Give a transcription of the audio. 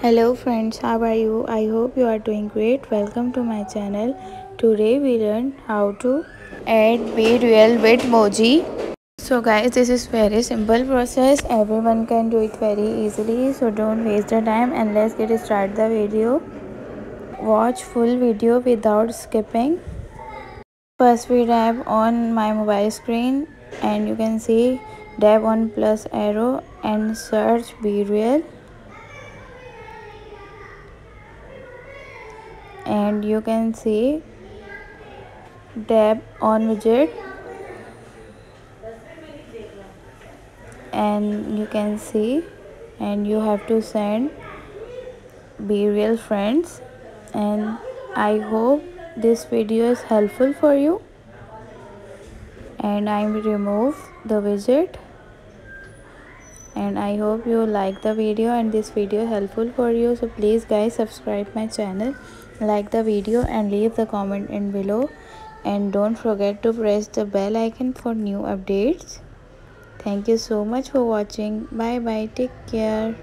hello friends how are you? I hope you are doing great. Welcome to my channel. Today we learn how to add BeReal Widgetmoji. So guys this is very simple process. Everyone can do it very easily. So don't waste the time and let's get start the video. Watch full video without skipping. First we tap on my mobile screen and you can see tap on plus arrow and search BeReal and you can see tab on widget. And you can see and you have to send BeReal friends. And i hope this video is helpful for you. And i will remove the widget and i hope you like the video and this video helpful for you. So please guys subscribe my channel like the video and leave the comment in below. And don't forget to press the bell icon for new updates. Thank you so much for watching. Bye bye take care